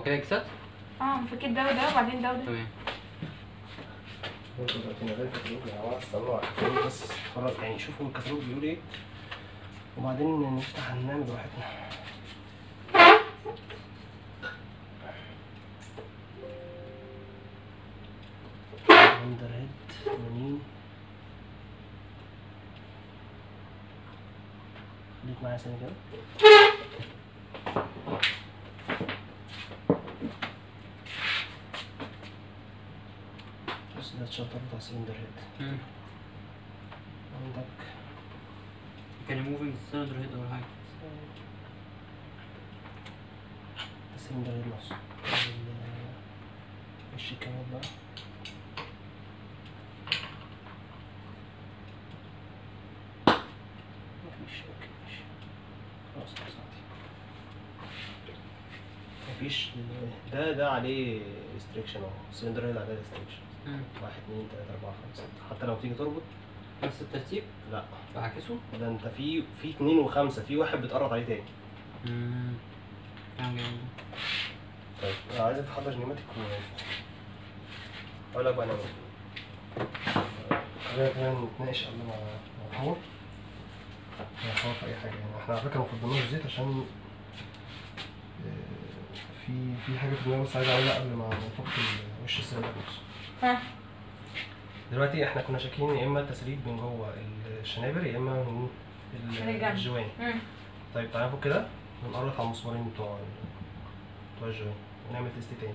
هو كده اكسات آه فكيت ده وده وبعدين ده وده. تمام. أنتوا دلوقتي يا جماعة بس اتفرج يعني شوفوا الكتالوج بيقول إيه وبعدين نفتح نعمل براحتنا. اندر هيد 80 خليك معايا ثانية كده. ال chapter بتاع cylinder head. عندك كان موفينج سيلندر هيد ولا حاجة ال cylinder head نفسه وش الكاميرا بقى مفيش okay ماشي خلاص مفيش ده ده عليه restriction أهو. ال cylinder head عليه restriction. واحد اتنين تلاتة أربعة خمسة. حتى لو تيجي تربط. نفس الترتيب؟ لا. بعكسه؟ ده أنت في في اتنين وخمسة. في واحد بتربط عليه تاني. امم طيب أنا عايزك تحضر pneumatic و أقول لك بقى نعمل إيه. خلينا كمان نتناقش قبل ما نحور نحور في أي حاجة يعني. إحنا على فكرة ما فضلناش زيت عشان في في حاجة في دماغي بس عايز اعملها قبل ما نفك وش السلندر نفسه. ها. دلوقتي إحنا كنا شاكين يا إما تسريب من جوه الشنابر يا إما من ال- من الجنب. الجوانب مم. طيب تعالى نفك كده ونقرط على المسمارين بتوع بتوع الجوانب ونعمل test تاني.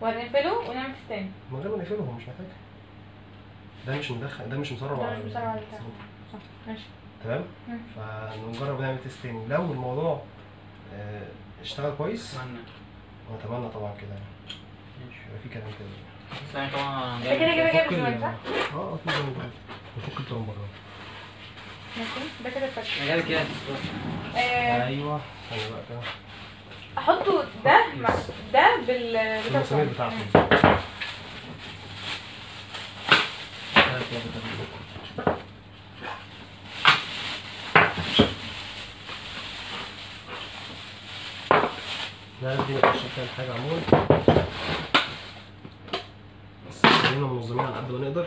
وهنقفله ونعمل test تاني. من غير ما نقفله هو مش محتاج. ده مش مدخل ده مش مسرب ده على مش مسرب على. صح ماشي. تمام. فنجرب نعمل test تاني. لو الموضوع آه، اشتغل كويس؟ أتمنى. واتمنى طبعا كده. يعني ماشي. يبقى في كلام كده بس يعني طبعا ده كده كده جايب نفك ال- الجوانب صح؟ آه في جوانب نفك الترمبة ماشي ده كده اتفك أنا جايب كده آه، أيوه. بقى كده. أحطه ده مع ده بال المسامير بتاعته. لا مش فيها حاجة عموما. بس خلينا منظمين على قد ما نقدر.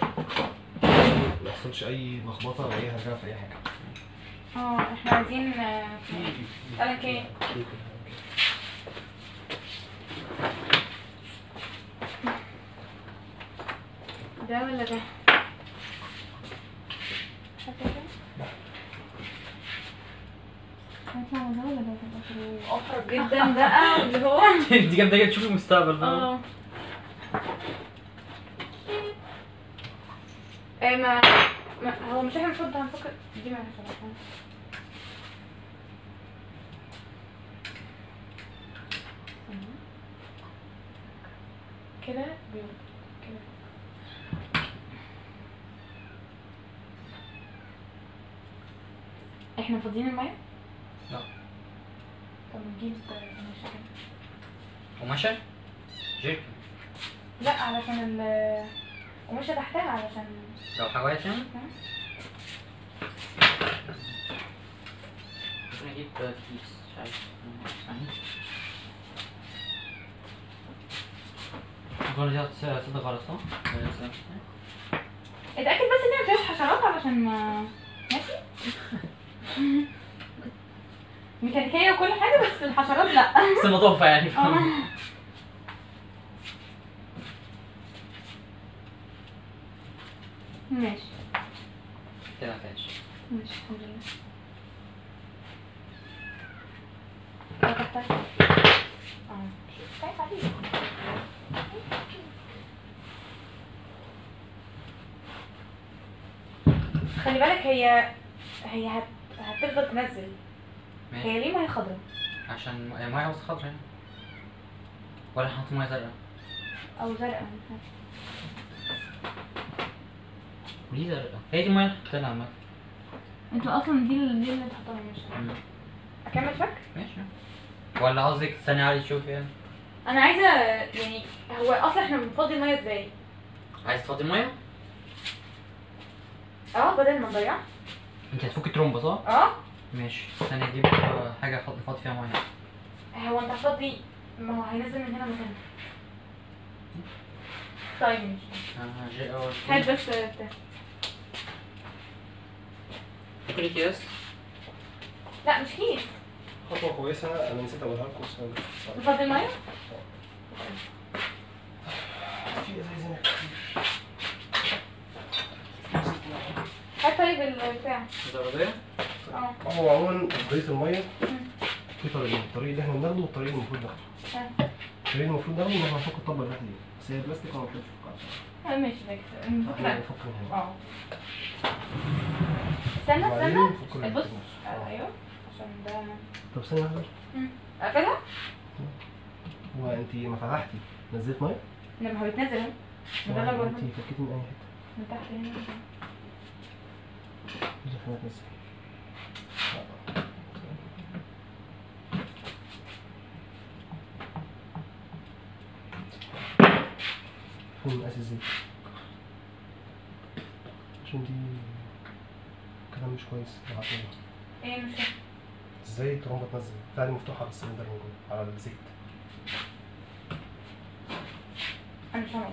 ما يحصلش أي لخبطة أو أي هرجلة في أي حاجة. آه إحنا عايزين آه، أنا كام ده ولا ده؟ جدا بقى اللي هو دي جامده جدا تشوفي المستقبل بقى آه. إيه ما هو مش إحنا المفروض هنفكر دي ما كده كده. إحنا فاضيين المية؟ ومشى جيركن لا علشان ال ومش تحتها علشان لو حاجات يعني؟ ممكن أجيب كيس مش عارف. الجولة دي هتصدق غلط صح؟ اتأكد بس ان هي مفيهاش حشرات علشان ما ماشي؟ ميكانيكية وكل حاجة بس الحشرات لأ. بس نظافة يعني آه. ماشي. كده ما كانش ماشي الحمد لله. خلي بالك هي هي هت... هتفضل تنزل. ماشي. هي ليه ما هي خضرا عشان مية بس خضرا يعني. ولا حاطط مية زرقاء. أو زرقاء. دي زرقاء؟ هي دي مية حطينا عامة. أنتوا أصلا دي اللي دي اللي تحطها مش مم. أكمل فك ماشي. ولا قصدك ثانية عادي تشوف يعني؟ أنا عايزة يعني هو أصلا إحنا بنفضي المية إزاي؟ عايز تفضي ميه؟ آه بدل ما نضيع أنت هتفك ترومبة صح؟ آه. ماشي. ثانية أجيب آه، حاجة أحط نفضي فيها مية. هو انت هتفضي ما هو هينزل من هنا مكان طيب ماشي. آه، هات بس بتاع ممكن اكياس لا مش كيس. خطوة كويسة. أنا نسيت أقولها لكم بس أنا- بفضل مية؟ في ازايز هنا كتير. هات طيب البتاع. آه. هو عموما طريقة المية. في طريقين الطريق اللي إحنا بناخده والطريق اللي المفروض ناخده. ها. الطريق اللي المفروض ناخده إن إحنا نفك الطبله اللي دي بس هي بلاستيك وأنا ما بحبش افكها آه، ماشي إحنا هنا. آه. استنى استنى. بص. آه، أيوه. عشان ده. طب ثانية واحدة. اقفلها هو انت ما فتحتي. نزلت مية؟ لما هو يتنزل اهو. انت فكيتي من أي حتة؟ من تحت هنا. مقاس الزيت عشان دي كلام مش كويس. إيه مش. إزاي الترومبة تنزل بتاع دي مفتوحة على السلندر من جوه على الزيت. أنا مش هنا.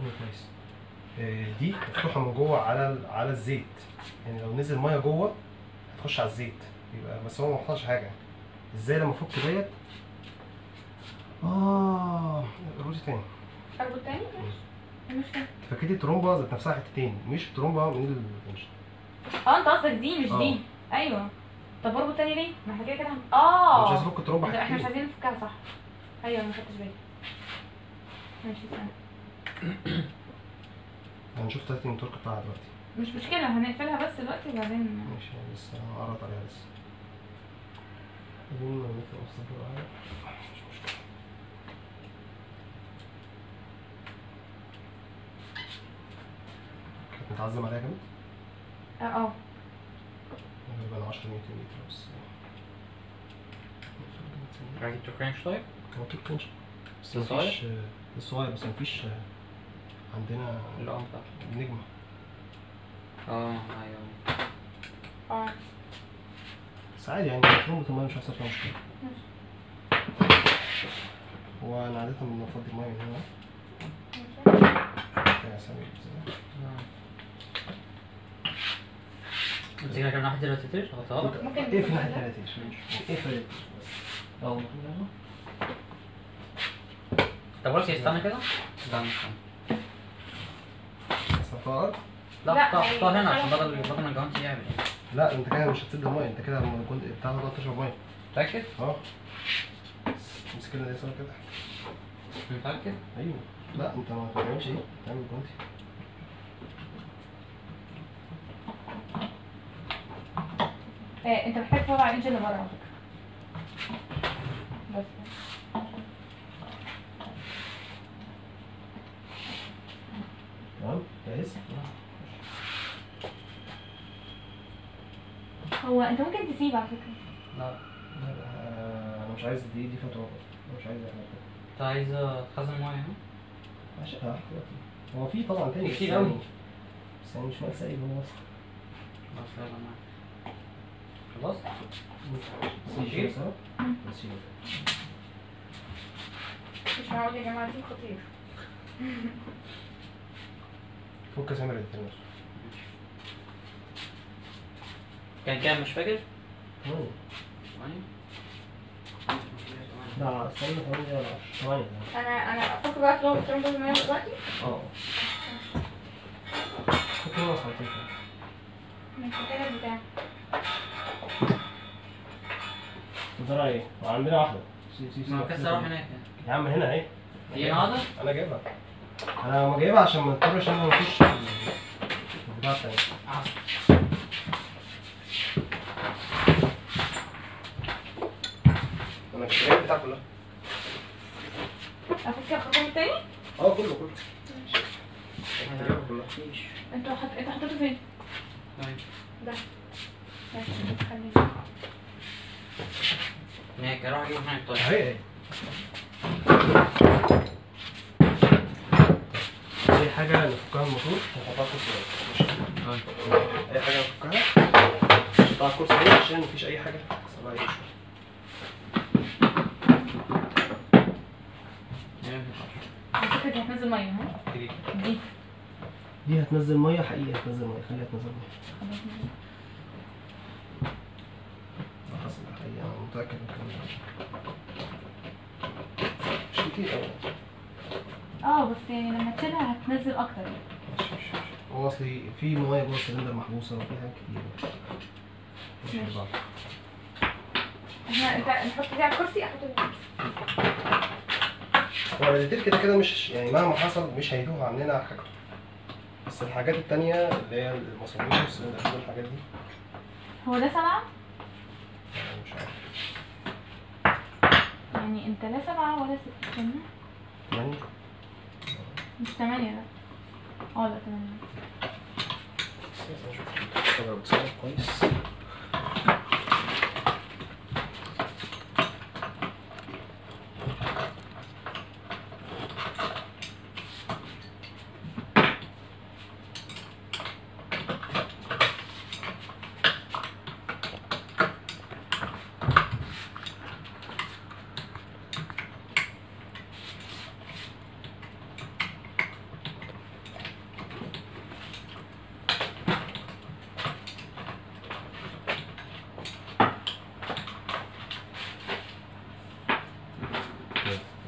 هنا كويس. آه، دي مفتوحة من جوه على ال- على الزيت. يعني لو نزل مية جوه هتخش على الزيت. بس هو ما حصلش حاجة. إزاي لما افك ديت؟ آه روزي تاني. اربط تاني؟ ماشي. إيه المشكلة؟ فكيتي الترومبة ذات نفسها حتتين مش الترومبة من الفنش آه أنت قصدك دي مش آه. دي أيوه. طب اربط تاني ليه؟ ما إحنا كده كده هن- مش عايز آه أفك الترومبة ده إحنا مش عايزين نفكها صح. أيوه ما خدتش بالي. ماشي استنى. هنشوف تلاتين ال torque بتاعها دلوقتي. مش مشكلة هنقفلها بس دلوقتي وبعدين ماشي لسه هعرض عليها لسه. بعدين ما نصبر عليها مش مشكلة كانت متعزم عليها جامد آه آه. غالبا 10 نيوتن متر بس. عايز تكرنش طيب كده كنش بس؟ مفيش الصغير بس مفيش عندنا بتاع نجمة. آه أيوه آه. بس عادي يعني ترومبة المية مش هيحصل فيها مشكلة. هو أنا عادة بنفضي المية من هنا. يا سمير كده الريتيتر غطاها ممكن اقفل ناحية ده؟ التلاتة اقفل آه طب إيه، استنى كده. استنى استنى. لا هي- حطها هنا عشان بدل بدل ما الجوانتي يعمل. لا انت كده مش هتسد المية انت كده لما كنت بتاع ده تشرب مية متأكد؟ آه. امسك كده يسار كده. متأكد؟ أيوه. لا انت ما تعملش إيه؟ تعمل جوانتي آه، انت محتاج تطلع الانجن اللي بره على فكرة بس تمام جاهز هو انت ممكن تسيب على فكرة لا أنا مش عايز دي دي أنا مش عايز انت عايز تخزن ميه هنا؟ ماشي آه. هو في طبعا تاني كتير بس أوي. يعني- بس يعني مش مال سايب هو أصلا خلاص يلا معاك خلاص؟ يشيل. مش معقول يا جماعة دي خطير فك سامر التنس كان كام مش فاكر؟ ثمانية ثمانية؟ لا استنى ثمانية ولا ثمانية أنا أنا افك بقى تروح تروح المية دلوقتي. أه. كنت مش محتاجة البتاع ترى إيه؟ وعندنا واحدة. ما كسر أروح هناك يا عم هنا أهي. هي نهضة؟ أنا جايبها. أنا جايبها عشان ما نضطرش ان أنا نخش البتاع التاني أنا جايب البتاع كلها. افك الخرطوم التاني آه كله كله. انت حط انت حطيته فين؟ ده. ماشي أروح أجيب هناك. طيب دي حاجة نفكها من الموتور ونحطها في آه أي حاجة نفكها؟ قطع الكرسي هنا عشان مفيش أي حاجة. تحصل لها اي مشكله يعني هتنزل مية ها؟ تيجي دي. دي هتنزل مية حقيقي هتنزل مية خليها تنزل مية. ده حصل حقيقي أنا متأكد من الكلام ده. مش كتير قوي آه بس يعني لما تشيلها هتنزل أكتر يعني. ماشي ماشي ماشي. هو اصلي في مية جوه السلندر محبوسة وفي حاجات كتير مش ماشي. إحنا إنت نحط دي على الكرسي أحط دي على الكرسي هو كده كده مش يعني مهما حصل مش هيتوه عننا حاجته بس الحاجات التانية اللي هي المصابيح والسلندر والحاجات دي. هو ده سبعة يعني مش عارف. يعني انت لا سبعة ولا ستة استنى. يعني مش تمانية لا آه لا تمانية. بس بتصور كويس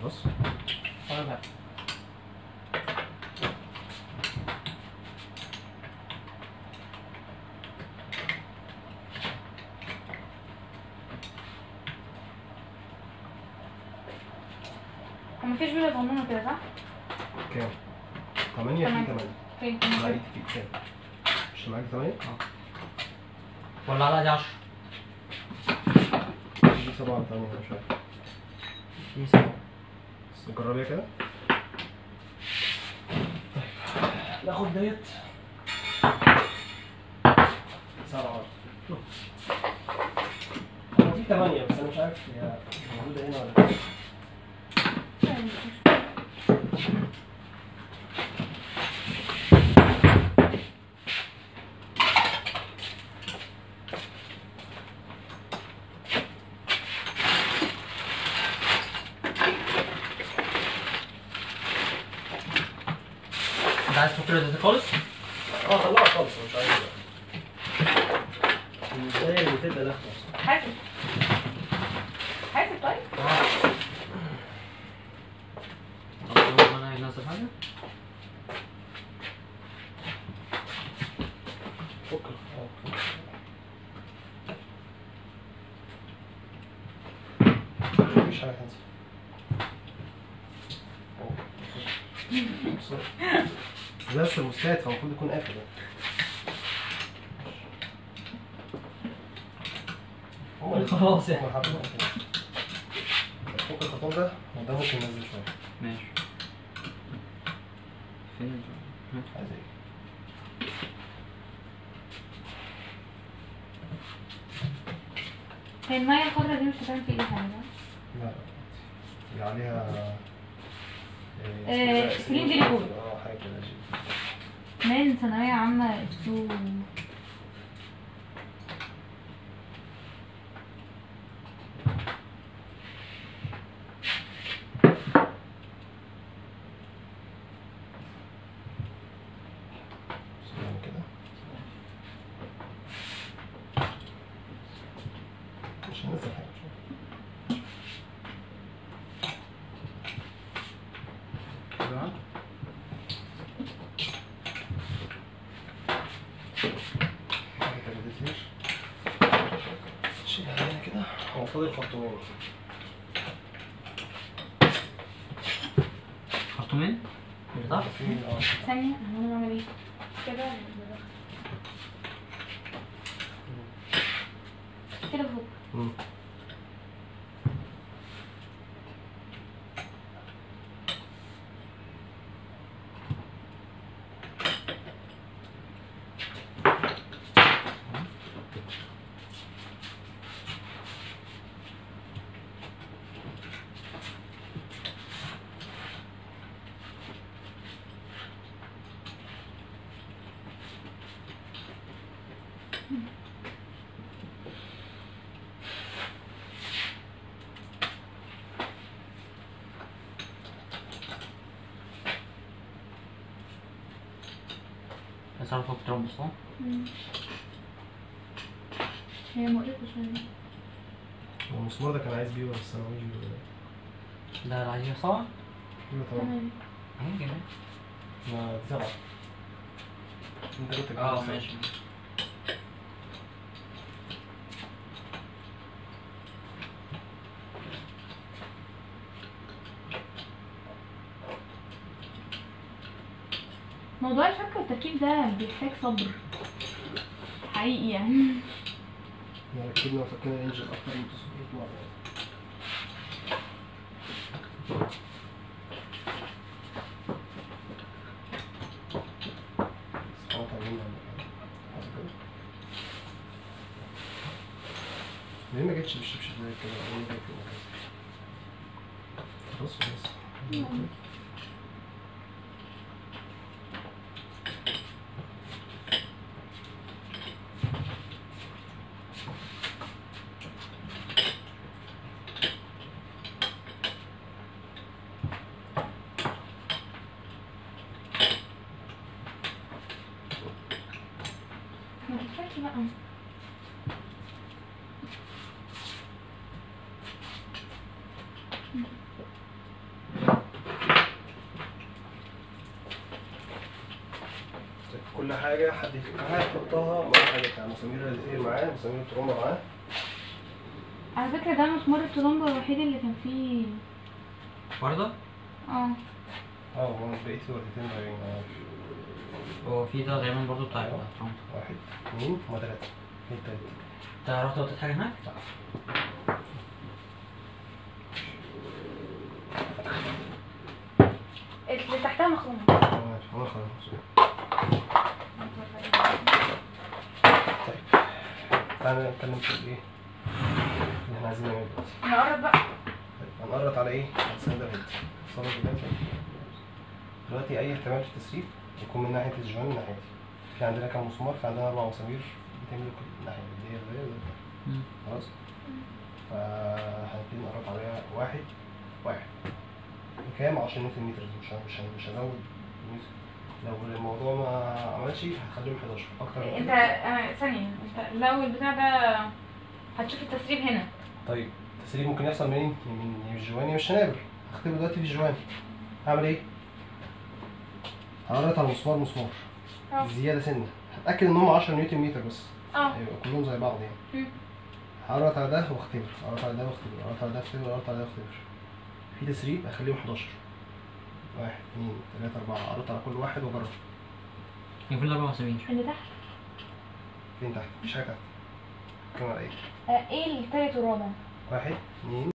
خلاص خلاص بقى هو مفيش بيضة صغنونة كده صح؟ كام؟ 8 في تمام. 8 فين؟ ايدي في كام؟ مش معاك 8 ولا على دي 10 دي 7 ولا 8 مش عارف دي سبعة بس جربيها كده طيب ناخد ديت سبعة هو دي 8 بس أنا مش عارف هي موجودة هنا ولا لا لا، مش مشكلة. انت عايز تحط له خالص؟ آه طلعها خالص مش عايز إزاي اللي تبقى داخله حاسب حاسب طيب طب هو أنا هينزل حاجة؟ فك مفيش حاجة تنزل أوه. ده بس المستهدف فالمفروض يكون قافل يعني. هما اللي- خلاص يعني. فك الخرطوم ده وده ممكن ينزل شوية ماشي فين عايز إيه؟ هي المية الخضرا دي مش هتعمل في إيه حاجة لا لا دي عليها آه، سكرين جيلي كود. آه حاجة كده. من ثانوية عامة السوق ثواني كده مش هنزل حاجة مش تمام حاجة كده ديتير شيل عليها كده هو فاضل خرطومين خرطومين؟ صح؟ في آه ثانية أحط ترمبس صح؟ هي مقرفة شوية. هو المسمار ده كان عايز بيه بس أنا مش بيه. ده عايزين سوا أيوه طبعا. كده. ما دي سبعة أنت كده آه سبعة. ماشي. موضوع الفك والتركيب ده بيحتاج صبر. حقيقي يعني. يعني ركبنا وفكينا الانجن أكتر من 900 مرة. ليه ما جتش بالشبشب زي كده؟ خلاص خلاص ما تدفعش بقى كل حاجة حد يفكها يحطها. مع حاجة بتاع مسامير الريديتير معاه مسامير الترومبا معاه. على فكرة ده مسمار الترومبا الوحيد اللي كان فيه. برضه؟ آه. آه هو بقية الوردتين باين هو في ده غالبا برضه بتاع الترمب واحد اثنين هما تلاتة. إيه؟ انت رحت قلت حاجة هناك؟ اللي تحتها مخرومة تمام أنا خلاص طيب تعالى نتكلم في الايه اللي إحنا عايزين نعمله دلوقتي نقرب بقى طيب هنقرط على إيه؟ على السلندر هيد صلب الجهاز دلوقتي اي احتمال في التسريب يكون من ناحية الجوان من ناحيتي في عندنا كام مسمار في عندنا أربع مسامير بتملك الناحية اللي هي اللي هي. خلاص فهنبتدي نقرب عليها واحد واحد بكام 10 نيوتن متر مش مش ه- مش هزود. لو الموضوع ما عملش هخليهم 11 أكتر. من أنت كده. آه، ثانية أنت لو البتاع ده هتشوف التسريب هنا. طيب التسريب ممكن يحصل منين؟ من الجواني مش هنقبل هختبر دلوقتي في الجواني هعمل إيه؟ هقرط على مسمار. مسمار أه. زيادة سنة. هتأكد إن هم 10 نيوتن متر بس. أه. هيبقوا كلهم زي بعض يعني. هقرط على ده واختبر. هقرط على ده واختبر. هقرط على ده واختبر. هقرط على ده واختبر. في تسريب اخليهم 11 واحد اثنين ثلاثة أربعة هقرط على كل واحد وأجرب المفروض أربع مسامير اللي تحت. فين تحت؟ مفيش حاجة تحت. كام على إيه؟ آه، إيه التالت والرابع؟ واحد اثنين